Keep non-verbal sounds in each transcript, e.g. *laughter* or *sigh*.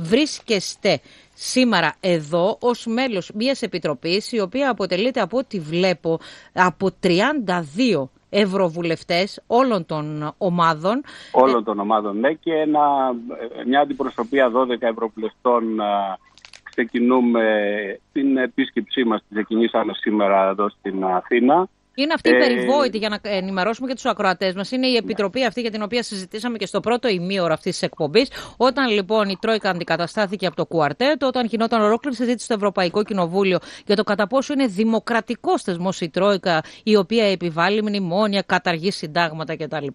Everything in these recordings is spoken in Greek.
Βρίσκεστε σήμερα εδώ ως μέλος μιας επιτροπής η οποία αποτελείται από ό,τι βλέπω από 32 ευρωβουλευτές όλων των ομάδων. Όλων των ομάδων, ναι, και ένα, μια αντιπροσωπεία 12 ευρωβουλευτών ξεκινούμε την επίσκεψή μας, την ξεκινήσαμε σήμερα εδώ στην Αθήνα. Είναι αυτή η ε, περιβόητη, για να ενημερώσουμε και τους ακροατές μας. Είναι η επιτροπή αυτή για την οποία συζητήσαμε και στο πρώτο ημίωρο αυτής της εκπομπής. Όταν λοιπόν η Τρόικα αντικαταστάθηκε από το κουαρτέτο, όταν γινόταν ολόκληρη συζήτηση στο Ευρωπαϊκό Κοινοβούλιο για το κατά πόσο είναι δημοκρατικός θεσμός η Τρόικα, η οποία επιβάλλει μνημόνια, καταργεί συντάγματα κτλ.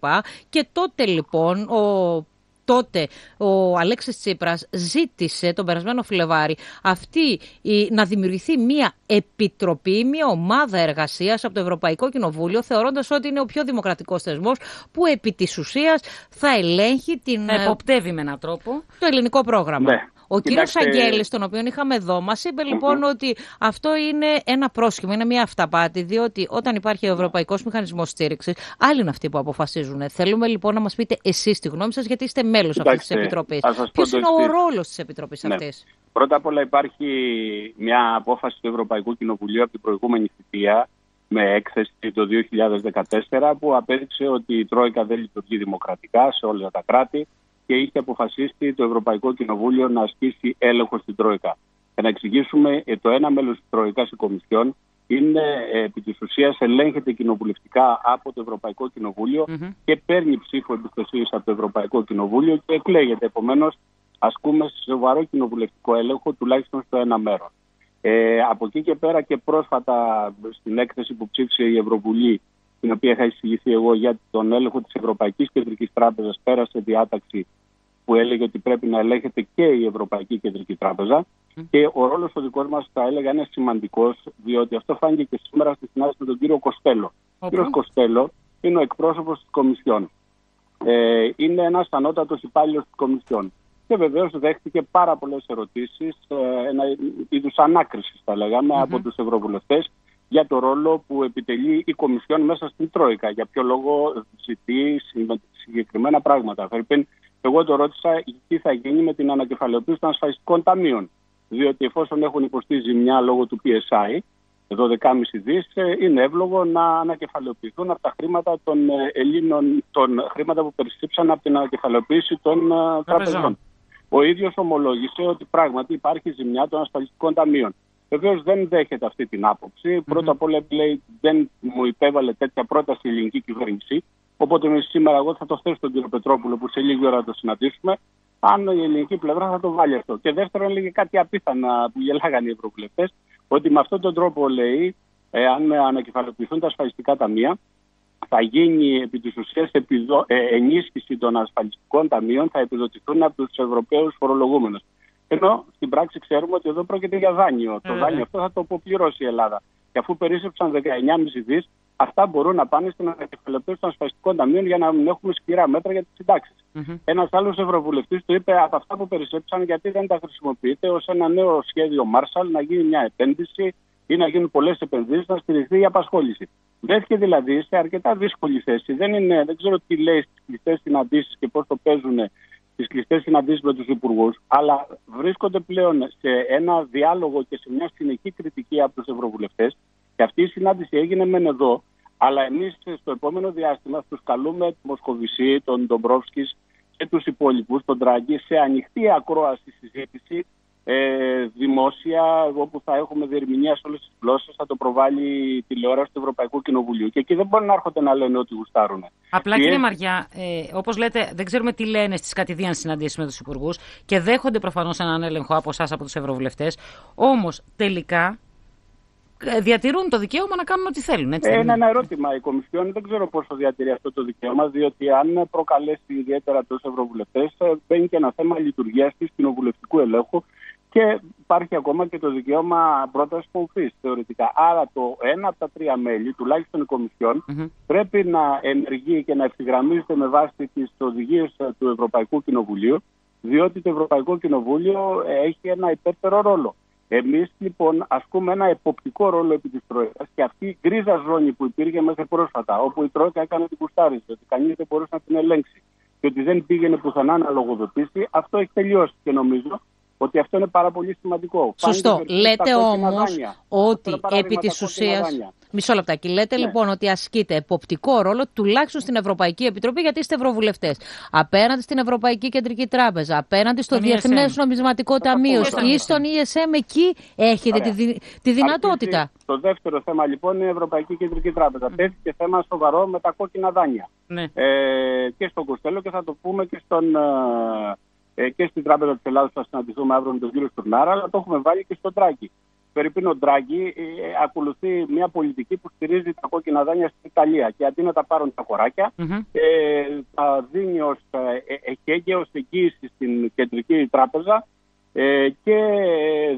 Και τότε λοιπόν ο τότε ο Αλέξης Τσίπρας ζήτησε τον περασμένο Φλεβάρι αυτή η, να δημιουργηθεί μια επιτροπή, μια ομάδα εργασίας από το Ευρωπαϊκό Κοινοβούλιο θεωρώντας ότι είναι ο πιο δημοκρατικός θεσμός που επί της ουσίας θα ελέγχει την... Θα εποπτεύει με έναν τρόπο. Το ελληνικό πρόγραμμα. Ναι. Ο κύριος Αγγέλης, τον οποίο είχαμε εδώ, μας είπε λοιπόν ότι αυτό είναι ένα πρόσχημα, είναι μια αυταπάτη, διότι όταν υπάρχει ο Ευρωπαϊκός Μηχανισμός Στήριξης, άλλοι είναι αυτοί που αποφασίζουν. Θέλουμε λοιπόν να μας πείτε εσείς τη γνώμη σας, γιατί είστε μέλος αυτής της Επιτροπής. Ποιος είναι ο ρόλος της Επιτροπής ναι. αυτής; Πρώτα απ' όλα υπάρχει μια απόφαση του Ευρωπαϊκού Κοινοβουλίου από την προηγούμενη θητεία με έκθεση το 2014 που απέδειξε ότι η Τρόικα δεν λειτουργεί δημοκρατικά σε όλα τα κράτη και είχε αποφασίσει το Ευρωπαϊκό Κοινοβούλιο να ασκήσει έλεγχο στην Τρόικα. Για να εξηγήσουμε, ε, το ένα μέλος της Τρόικας, η Κομισιόν, είναι ε, επί της ουσίας ελέγχεται κοινοβουλευτικά από το Ευρωπαϊκό και παίρνει ψήφο εμπιστοσύνης από το Ευρωπαϊκό Κοινοβούλιο και εκλέγεται. Επομένως, ασκούμε σε σοβαρό κοινοβουλευτικό έλεγχο τουλάχιστον στο ένα μέρος. Ε, από εκεί και πέρα και πρόσφατα στην έκθεση που ψήφισε η Ευρωβουλή, την οποία είχα εισηγηθεί εγώ για τον έλεγχο της Ευρωπαϊκής Κεντρικής Τράπεζας, πέρασε διάταξη που έλεγε ότι πρέπει να ελέγχεται και η Ευρωπαϊκή Κεντρική Τράπεζα. Και ο ρόλος ο δικός μας, θα έλεγα, είναι σημαντικός, διότι αυτό φάνηκε και σήμερα στη συνάντηση με τον κύριο Κοστέλο. Ο κύριος Κοστέλο είναι ο εκπρόσωπος της Κομισιόν. Ε, είναι ένας ανώτατος υπάλληλος της Κομισιόν. Και βεβαίως δέχτηκε πάρα πολλές ερωτήσεις, ε, ένα είδους ανάκριση, θα λέγαμε, από τους Ευρωβουλευτές για το ρόλο που επιτελεί η Κομισιόν μέσα στην Τρόικα. Για ποιο λόγο ζητεί συγκεκριμένα πράγματα. Εγώ το ρώτησα τι θα γίνει με την ανακεφαλαιοποίηση των ασφαλιστικών ταμείων. Διότι εφόσον έχουν υποστεί ζημιά λόγω του PSI, 12,5 δις, ε, είναι εύλογο να ανακεφαλαιοποιηθούν από τα χρήματα των ε, Ελλήνων, των χρήματα που περισύψαν από την ανακεφαλαιοποίηση των ε, τραπεζών. Ο ίδιος ομολόγησε ότι πράγματι υπάρχει ζημιά των ασφαλιστικών ταμείων. Βεβαίως δεν δέχεται αυτή την άποψη. Πρώτα απ' όλα λέει δεν μου υπέβαλε τέτοια πρόταση η ελληνική κυβέρνηση. Οπότε σήμερα εγώ θα το θέσω στον κύριο Πετρόπουλο που σε λίγη ώρα θα το συναντήσουμε. Αν η ελληνική πλευρά θα το βάλει αυτό. Και δεύτερον, λέγει κάτι απίθανα που γελάγανε οι ευρωβουλευτές, ότι με αυτόν τον τρόπο λέει, αν ανακεφαλοποιηθούν τα ασφαλιστικά ταμεία, θα γίνει επί της ουσίας ε, ενίσχυση των ασφαλιστικών ταμείων, θα επιδοτηθούν από τους Ευρωπαίους φορολογούμενους. Ενώ στην πράξη ξέρουμε ότι εδώ πρόκειται για δάνειο. Το δάνειο αυτό θα το αποπληρώσει η Ελλάδα. Και αφού περίσσεψαν 19,5 δις, αυτά μπορούν να πάνε στην ανακεφαλαιοποίηση των ασφαλιστικών ταμείων για να μην έχουμε σκληρά μέτρα για τις συντάξεις. Mm-hmm. Ένας άλλος ευρωβουλευτής του είπε από αυτά που περισσέψαν, γιατί δεν τα χρησιμοποιείτε ως ένα νέο σχέδιο Marshall να γίνει μια επένδυση ή να γίνουν πολλές επενδύσεις, να στηριχθεί η απασχόληση. Βρέθηκε δηλαδή σε αρκετά δύσκολη θέση. Δεν, είναι, δεν ξέρω τι λέει στις κλειστές συναντήσεις και πώς το παίζουν στι κλειστές συναντήσεις με τους υπουργούς, αλλά βρίσκονται πλέον σε ένα διάλογο και σε μια συνεχή κριτική από τους ευρωβουλευτές. Και αυτή η συνάντηση έγινε μεν εδώ, αλλά εμείς στο επόμενο διάστημα τους καλούμε τον Μοσκοβισή, τον Ντομπρόφσκι και τους υπόλοιπους, τον Τράγκη, σε ανοιχτή ακρόαση συζήτηση ε, δημόσια, όπου θα έχουμε διερμηνία σε όλες τις γλώσσες, θα το προβάλλει η τηλεόραση του Ευρωπαϊκού Κοινοβουλίου. Και εκεί δεν μπορεί να έρχονται να λένε ότι γουστάρουν. Απλά, κύριε Μαριά, ε, όπως λέτε, δεν ξέρουμε τι λένε στις κατηδίαν συναντήσεις με τους υπουργούς και δέχονται προφανώς έναν έλεγχο από εσάς, από τους ευρωβουλευτές. Όμως, τελικά, ε, διατηρούν το δικαίωμα να κάνουν ό,τι θέλουν. Έτσι, ε, είναι; ένα ερώτημα. Η Κομισιόν δεν ξέρω πόσο διατηρεί αυτό το δικαίωμα, διότι αν προκαλέσει ιδιαίτερα τους ευρωβουλευτές, ε, μπαίνει και ένα θέμα λειτουργίας της κοινοβουλευτικού ελέγχου και υπάρχει ακόμα και το δικαίωμα πρότασης μορφή θεωρητικά. Άρα το ένα από τα τρία μέλη, τουλάχιστον η Κομισιόν, πρέπει να ενεργεί και να ευθυγραμμίζεται με βάση τις οδηγίες του Ευρωπαϊκού Κοινοβουλίου, διότι το Ευρωπαϊκό Κοινοβούλιο έχει ένα υπέρτερο ρόλο. Εμείς λοιπόν ασκούμε ένα εποπτικό ρόλο επί της Τρόικας και αυτή η γκρίζα ζώνη που υπήρχε μέχρι πρόσφατα, όπου η Τρόικα έκανε την κουστάριση, ότι κανείς δεν μπορούσε να την ελέγξει και ότι δεν πήγαινε πουθενά να λογοδοτήσει, αυτό έχει τελειώσει. Και νομίζω ότι αυτό είναι πάρα πολύ σημαντικό. Σωστό. Λέτε όμως ότι επί της ουσία. Μισό λεπτάκι. Λέτε ναι. λοιπόν ότι ασκείτε εποπτικό ρόλο τουλάχιστον στην Ευρωπαϊκή Επιτροπή, γιατί είστε ευρωβουλευτές. Απέναντι στην Ευρωπαϊκή Κεντρική Τράπεζα, απέναντι στο Διεθνές Νομισματικό Ταμείο ή στον ESM, εκεί έχετε τη, τη δυνατότητα. Το δεύτερο θέμα λοιπόν είναι η Ευρωπαϊκή Κεντρική Τράπεζα. Mm. Τέθηκε θέμα σοβαρό με τα κόκκινα δάνεια. Ναι. Ε, και στον Κοστέλο και θα το πούμε και, στον, ε, ε και στην Τράπεζα της Ελλάδα θα συναντηθούμε αύριο με τον κύριο Στουρνάρα, αλλά το έχουμε βάλει και στον Τράκη. Περίπου ο Ντράγκη ε, ακολουθεί μια πολιτική που στηρίζει τα κόκκινα δάνεια στην Ιταλία και αντί να τα πάρουν τα χωράκια, mm-hmm. ε, τα δίνει ως ε, ως εγγύηση στην κεντρική τράπεζα ε, και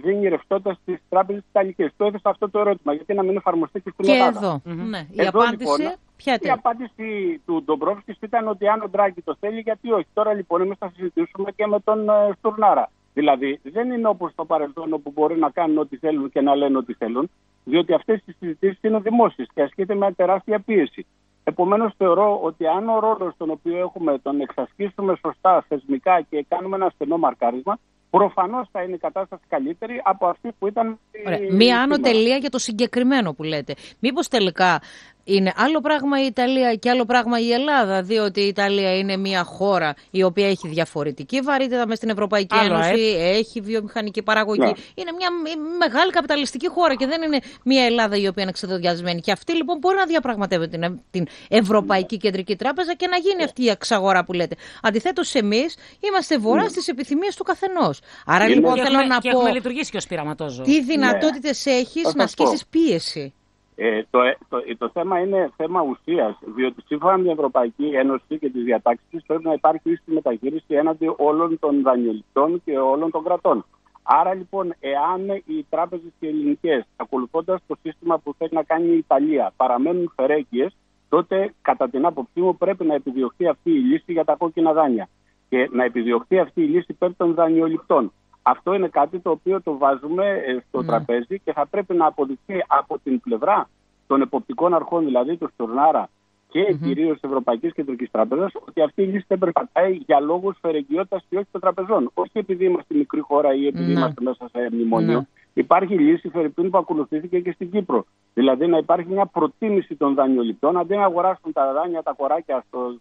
δίνει ρευστότητα στις τράπεζες Ιταλικέ. Το έθεσα αυτό το ερώτημα, γιατί να μην εφαρμοστεί και στην και Ελλάδα. Εδώ. Mm-hmm. Ναι. Η εδώ, απάντηση λοιπόν, ποια Η απάντηση του Ντομπρόφσκης ήταν ότι αν ο Ντράγκη το θέλει, γιατί όχι. Τώρα λοιπόν εμείς θα συζητήσουμε και με τον ε, Στουρνάρα. Δηλαδή δεν είναι όπως στο παρελθόν όπου μπορεί να κάνουν ό,τι θέλουν και να λένε ό,τι θέλουν, διότι αυτές οι συζητήσεις είναι δημόσιες και ασκείται με τεράστια πίεση. Επομένως, θεωρώ ότι αν ο ρόλος τον οποίο έχουμε τον εξασκήσουμε σωστά θεσμικά και κάνουμε ένα στενό μαρκάρισμα, προφανώς θα είναι η κατάσταση καλύτερη από αυτή που ήταν. Ωραία. Μία άνω τελεία για το συγκεκριμένο που λέτε. Μήπως τελικά είναι άλλο πράγμα η Ιταλία και άλλο πράγμα η Ελλάδα, διότι η Ιταλία είναι μια χώρα η οποία έχει διαφορετική βαρύτητα μες στην Ευρωπαϊκή άλλο, Ένωση, ε. έχει βιομηχανική παραγωγή. Ναι. Είναι μια μεγάλη καπιταλιστική χώρα και δεν είναι μια Ελλάδα η οποία είναι εξεδοδιασμένη. Και αυτή λοιπόν μπορεί να διαπραγματεύεται την, την Ευρωπαϊκή Κεντρική Τράπεζα και να γίνει αυτή η εξαγορά που λέτε. Αντιθέτως, εμείς είμαστε βορράς ναι. στις επιθυμίες του καθενός. Άρα λοιπόν θέλω να και πω. Έχουμε λειτουργήσει και ως πειραματόζω. Τι δυνατότητες ναι. έχεις να ασκήσεις πίεση; Ε, το, το, το θέμα είναι θέμα ουσίας, διότι σύμφωνα με την Ευρωπαϊκή Ένωση και τις διατάξεις της πρέπει να υπάρχει ίση μεταχείριση έναντι όλων των δανειοληπτών και όλων των κρατών. Άρα λοιπόν, εάν οι τράπεζες οι ελληνικές, ακολουθώντας το σύστημα που θέλει να κάνει η Ιταλία, παραμένουν φερέκιε, τότε κατά την άποψή μου πρέπει να επιδιωχθεί αυτή η λύση για τα κόκκινα δάνεια. Και να επιδιωχθεί αυτή η λύση υπέρ των δανειοληπτών. Αυτό είναι κάτι το οποίο το βάζουμε ε, στο ναι. τραπέζι και θα πρέπει να αποδειχθεί από την πλευρά των εποπτικών αρχών, δηλαδή του Στουρνάρα και mm-hmm. κυρίως της Ευρωπαϊκής Κεντρικής Τράπεζας, ότι αυτή η λύση δεν περπατάει για λόγους φερεγγιότητας και όχι των τραπεζών. Όχι επειδή είμαστε μικρή χώρα ή επειδή mm-hmm. είμαστε μέσα σε μνημόνιο. Mm-hmm. Υπάρχει λύση Φερρυπίν που ακολουθήθηκε και στην Κύπρο. Δηλαδή να υπάρχει μια προτίμηση των δανειοληπτών αντί να αγοράσουν τα δάνεια, τα κοράκια στο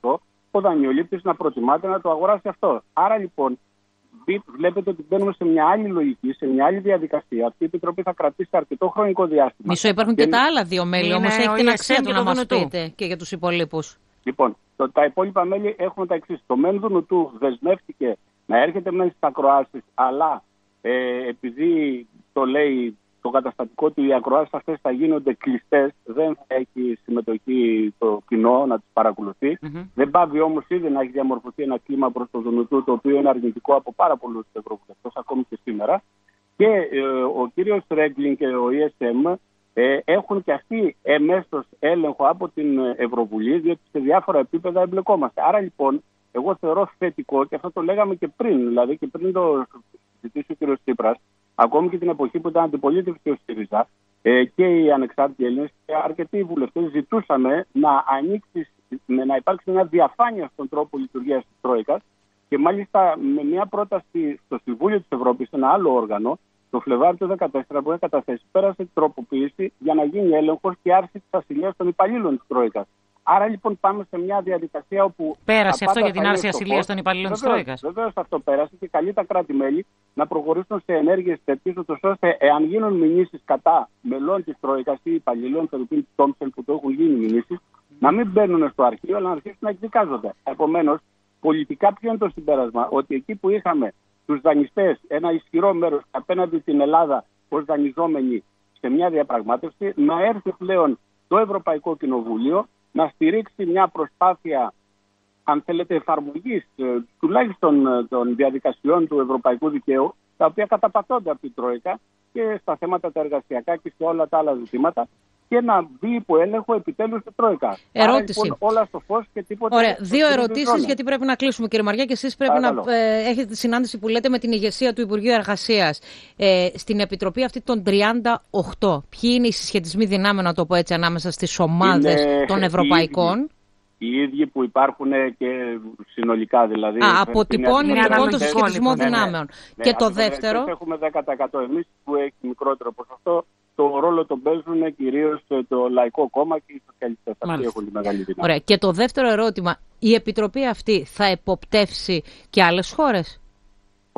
25%, ο δανειολήπτης να προτιμάται να το αγοράσει αυτό. Άρα λοιπόν βλέπετε ότι μπαίνουμε σε μια άλλη λογική, σε μια άλλη διαδικασία. Αυτή η Επιτροπή θα κρατήσει αρκετό χρονικό διάστημα. Μισό υπάρχουν και, και τα άλλα δύο μέλη, όμως έχει την αξία του να μας πείτε και για τους υπολείπους. Λοιπόν, το, τα υπόλοιπα μέλη έχουν τα εξής. Το Μένδουνου του δεσμεύτηκε να έρχεται μέσα στις ακροάσεις, αλλά ε, επειδή το λέει το καταστατικό του οι ακροάσεις αυτές θα γίνονται κλειστές, δεν θα έχει συμμετοχή το κοινό να τις παρακολουθεί. Mm-hmm. Δεν πάβει όμως ήδη να έχει διαμορφωθεί ένα κλίμα προς το Δουνουτού, το οποίο είναι αρνητικό από πάρα πολλούς ευρωβουλευτές, ακόμη και σήμερα. Και ε, ο κύριος Ρέγκλιν και ο ESM ες, έχουν και αυτοί εμέσως έλεγχο από την Ευρωβουλή, διότι σε διάφορα επίπεδα εμπλεκόμαστε. Άρα λοιπόν, εγώ θεωρώ θετικό και αυτό το λέγαμε και πριν, δηλαδή και πριν το συζητήσει ο κ. Τσίπρας, ακόμη και την εποχή που ήταν αντιπολίτευση ο ΣΥΡΙΖΑ ε, και οι ανεξάρτητοι Έλληνες και αρκετοί βουλευτές ζητούσαμε να ανοίξει, να υπάρξει μια διαφάνεια στον τρόπο λειτουργίας της Τρόικας και μάλιστα με μια πρόταση στο Συμβούλιο της Ευρώπης, σε ένα άλλο όργανο, το Φλεβάρι του 2014 που έχει καταθέσει, πέρασε τροποποίηση για να γίνει έλεγχος και άρση της ασυλίας των υπαλλήλων της Τρόικας. Άρα λοιπόν πάμε σε μια διαδικασία όπου. Πέρασε αυτό για την άρση ασυλίας των υπαλλήλων της Τρόικας. Βεβαίως αυτό πέρασε και καλεί τα κράτη-μέλη να προχωρήσουν σε ενέργειες τέτοιε, ώστε εάν γίνουν μηνύσεις κατά μελών της Τρόικας ή υπαλλήλων, του Τόμψελ που το έχουν γίνει μηνύσεις, να μην μπαίνουν στο αρχείο, αλλά να αρχίσουν να εκδικάζονται. Επομένως, πολιτικά ποιο είναι το συμπέρασμα, ότι εκεί που είχαμε τους δανειστές ένα ισχυρό μέρος απέναντι στην Ελλάδα ως δανειζόμενοι σε μια διαπραγμάτευση, να έρθει πλέον το Ευρωπαϊκό Κοινοβούλιο να στηρίξει μια προσπάθεια, αν θέλετε, εφαρμογής ε, τουλάχιστον ε, των διαδικασιών του ευρωπαϊκού δικαίου, τα οποία καταπατώνται από την Τρόικα και στα θέματα τα εργασιακά και σε όλα τα άλλα ζητήματα και να μπει υπό έλεγχο επιτέλους η Τρόικα. Ερώτηση. Άρα, λοιπόν, όλα στο φως και τίποτα. Ωραία. Δύο ερωτήσεις, γιατί πρέπει να κλείσουμε, κύριε Μαριά, και εσείς πρέπει να ε, έχετε τη συνάντηση που λέτε με την ηγεσία του Υπουργείου Εργασίας. Ε, στην Επιτροπή αυτή των 38, ποιοι είναι οι συσχετισμοί δυνάμεων, να το πω έτσι, ανάμεσα στις ομάδες των Ευρωπαϊκών; οι ίδιοι που υπάρχουν και συνολικά δηλαδή. Α, αποτυπώνει λοιπόν το συσχετισμό ναι, ναι. δυνάμεων. Ναι, και το ας πούμε, δεύτερο; εμείς Έχουμε 10% εμείς που έχει μικρότερο ποσοστό. Το ρόλο τον παίζουν κυρίως το Λαϊκό Κόμμα και οι Σοσιαλιστές. Αυτοί Μάλιστα. έχουν τη μεγάλη δύναμη. Ωραία. Και το δεύτερο ερώτημα, η Επιτροπή αυτή θα εποπτεύσει και άλλες χώρες;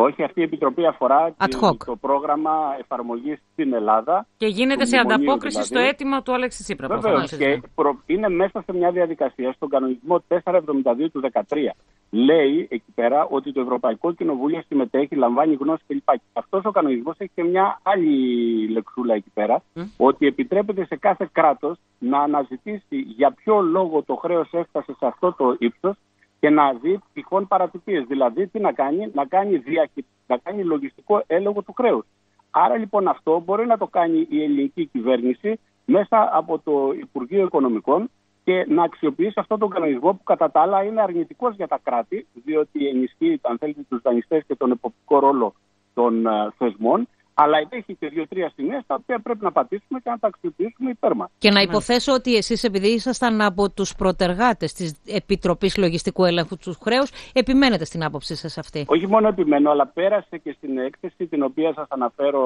Όχι, αυτή η επιτροπή αφορά Ad τη- hoc. το πρόγραμμα εφαρμογής στην Ελλάδα. Και γίνεται του σε μνημονίου ανταπόκριση δηλαδή. στο αίτημα του Αλέξη Τσίπρα. Βεβαίως. προφανώς, έτσι, ναι. Και προ- είναι μέσα σε μια διαδικασία στον κανονισμό 472 του 2013. Λέει εκεί πέρα ότι το Ευρωπαϊκό Κοινοβούλιο συμμετέχει, λαμβάνει γνώση κλπ. Αυτός ο κανονισμός έχει και μια άλλη λεξούλα εκεί πέρα, ότι επιτρέπεται σε κάθε κράτος να αναζητήσει για ποιο λόγο το χρέος έφτασε σε αυτό το ύψος και να δει τυχόν παρατυπίες. Δηλαδή, τι να κάνει, να κάνει, διαχει... να κάνει λογιστικό έλεγχο του χρέους. Άρα λοιπόν αυτό μπορεί να το κάνει η ελληνική κυβέρνηση μέσα από το Υπουργείο Οικονομικών και να αξιοποιήσει αυτόν τον κανονισμό που κατά τα άλλα είναι αρνητικός για τα κράτη, διότι ενισχύει, αν θέλετε, τους δανειστές και τον εποπτικό ρόλο των ε, θεσμών, αλλά έχει και δύο-τρία σημεία στα οποία πρέπει να πατήσουμε και να τα αξιοποιήσουμε υπέρ μας. Και να υποθέσω ότι εσείς επειδή ήσασταν από τους προτεργάτες της Επιτροπής Λογιστικού Έλεγχου του Χρέους, επιμένετε στην άποψή σας αυτή; Όχι μόνο επιμένω, αλλά πέρασε και στην έκθεση την οποία σας αναφέρω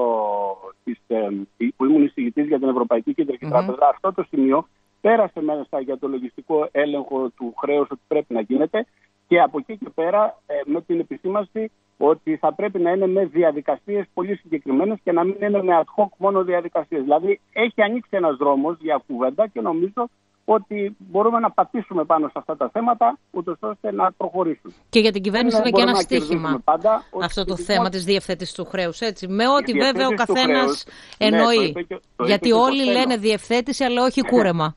της, ε, που ήμουν εισηγητής για την Ευρωπαϊκή Κεντρική Τράπεζα. Αυτό το σημείο πέρασε μέσα για το λογιστικό έλεγχο του χρέους ότι πρέπει να γίνεται και από εκεί και πέρα ε, με την επισήμανση ότι θα πρέπει να είναι με διαδικασίες πολύ συγκεκριμένες και να μην είναι με ad hoc μόνο διαδικασίες. Δηλαδή έχει ανοίξει ένας δρόμος για κουβέντα και νομίζω ότι μπορούμε να πατήσουμε πάνω σε αυτά τα θέματα ούτως ώστε να προχωρήσουν. Και για την κυβέρνηση Δεν είναι και μπορούμε ένα να κερδίσουμε στίχημα πάντα ότι αυτό το λοιπόν θέμα της διευθέτησης του χρέους, έτσι. Με ό,τι η βέβαια ο διευθέτησης του καθένας χρέους, ναι, το εννοεί. είπε και- το είπε Γιατί και ο όλοι Κοστέλο. λένε διευθέτηση αλλά όχι κούρεμα.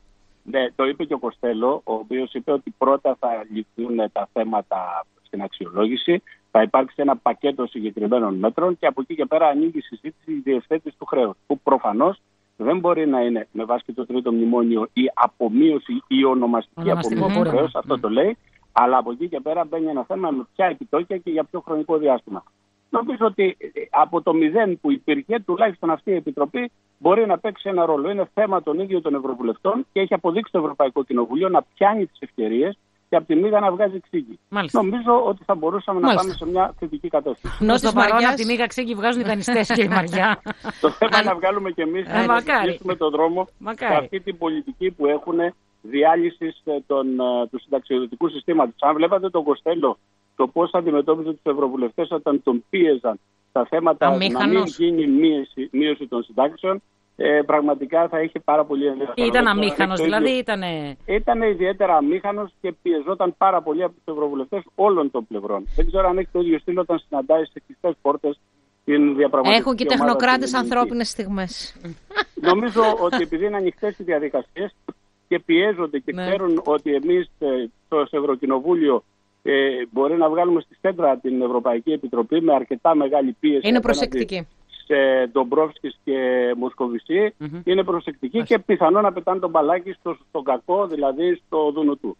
Ναι, το είπε και ο Κοστέλο, ο οποίος είπε ότι πρώτα θα λυθούν τα θέματα στην αξιολόγηση, θα υπάρξει ένα πακέτο συγκεκριμένων μέτρων και από εκεί και πέρα ανοίγει η συζήτηση η διευθέτηση του χρέους. Που προφανώς δεν μπορεί να είναι με βάση και το τρίτο μνημόνιο η απομείωση ή ονομαστική Ονομαστικό απομείωση του κούρεμα. χρέους, αυτό το λέει, αλλά από εκεί και πέρα μπαίνει ένα θέμα με ποια επιτόκια και για ποιο χρονικό διάστημα. Νομίζω ότι ε, από το μηδέν που υπήρχε, τουλάχιστον αυτή η Επιτροπή μπορεί να παίξει ένα ρόλο. Είναι θέμα των ίδιων των Ευρωβουλευτών και έχει αποδείξει το Ευρωπαϊκό Κοινοβουλίο να πιάνει τις ευκαιρίες και από τη μήγα να βγάζει ξύγκη. Μάλιστα. Νομίζω ότι θα μπορούσαμε Μάλιστα. να πάμε σε μια θετική κατεύθυνση. Προς Νότης το παρόν Μαριάς. από τη μήγα ξύγκη βγάζουν οι δανειστές και η Μαριά. *laughs* το θέμα είναι να βγάλουμε και εμείς Ε, να μακάρι. συνεχίσουμε τον δρόμο σε Μακάρι. αυτή την πολιτική που έχουν διάλυσης του συνταξιοδοτικού συστήματος. Αν βλέπατε τον Κοστέλο το πώς αντιμετώπιζε τους ευρωβουλευτές όταν τον πίεζαν στα θέματα να μην Αμήχανος. γίνει μείωση, μείωση των συντάξεων, ε, πραγματικά θα είχε πάρα πολύ ενδιαφέρον. Ήταν Και αμήχανος, το ίδιο- δηλαδή ήταν. Ήταν ιδιαίτερα αμήχανος και πιεζόταν πάρα πολύ από τους ευρωβουλευτές όλων των πλευρών. Δεν ξέρω αν έχει το ίδιο στήλο όταν συναντάει σε κλειστές πόρτες την διαπραγματευτική Έχουν και ομάδα τεχνοκράτες στην ελληνική. ανθρώπινες στιγμές. Νομίζω ότι επειδή είναι ανοιχτές οι διαδικασίες και πιέζονται και Ναι. ξέρουν ότι εμείς στο Ευρωκοινοβούλιο ε, μπορεί να βγάλουμε στη σέντρα την Ευρωπαϊκή Επιτροπή με αρκετά μεγάλη πίεση. Είναι απέναντι προσεκτική. Σε Ντομπρόφσκι και μοσκοβισι Μμμ. είναι προσεκτική και πιθανό να πετάνε τον μπαλάκι στο, στον κακό, δηλαδή στο δούνο του.